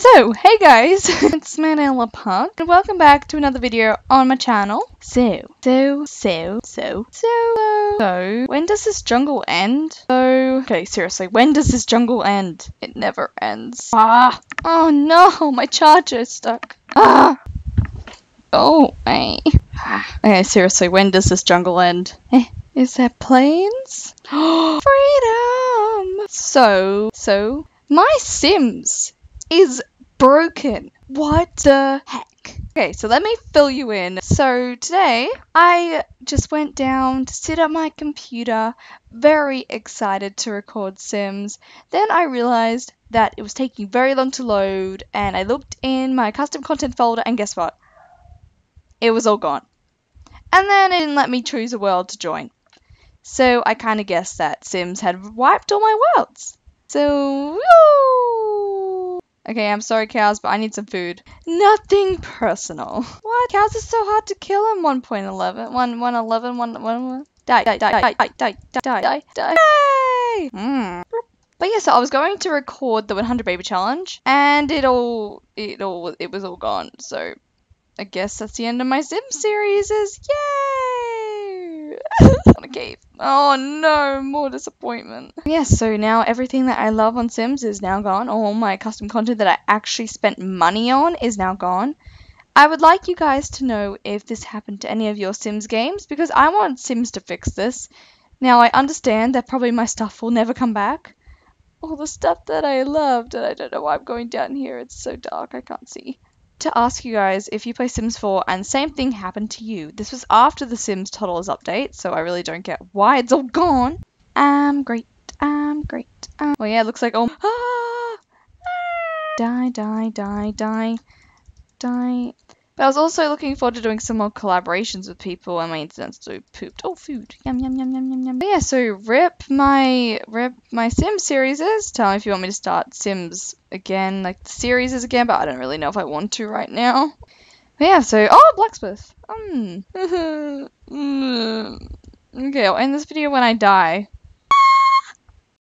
So, hey guys, it's Madella Punk, and welcome back to another video on my channel. So, so, so, so, so, so, when does this jungle end? So, okay, seriously, when does this jungle end? It never ends. Ah! Oh no, my charger's stuck. Ah! Oh, hey. Ah. Okay, seriously, when does this jungle end? Eh, is there plains? Freedom! So, so, my Sims is broken. What the heck? Okay, so let me fill you in. So today, I just went down to sit at my computer, very excited to record Sims. Then I realized that it was taking very long to load, and I looked in my custom content folder, and guess what? It was all gone. And then it didn't let me choose a world to join. So I kind of guessed that Sims had wiped all my worlds. So, woo! Okay, I'm sorry, cows, but I need some food. Nothing personal. What? Cows are so hard to kill in 1.11. 1, 111, 1, 1, Die, die, die, die, die, die, die, die, die. Yay! Mm. But yeah, so I was going to record the 100 baby challenge, and it all, it all, it was all gone. So I guess that's the end of my Sim series. Is yay! On a cave. Oh no, more disappointment. Yes, yeah, so now everything that I love on Sims is now gone. All my custom content that I actually spent money on is now gone. I would like you guys to know if this happened to any of your Sims games because I want Sims to fix this. Now I understand that probably my stuff will never come back. All the stuff that I loved, and I don't know why I'm going down here. It's so dark, I can't see to ask you guys if you play Sims 4 and same thing happened to you. This was after the Sims Toddlers update, so I really don't get why it's all gone. I'm great. I'm great. Um, well, yeah, it looks like oh. Ah, die, die, die, die, die. But I was also looking forward to doing some more collaborations with people, and my internet still pooped. Oh, food! Yum yum yum yum yum yum. But yeah, so rip my rip my Sims series. Tell me if you want me to start Sims again, like the series is again, but I don't really know if I want to right now. But yeah, so oh, blacksmith. Um. okay, I'll end this video when I die.